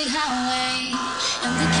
public highway, and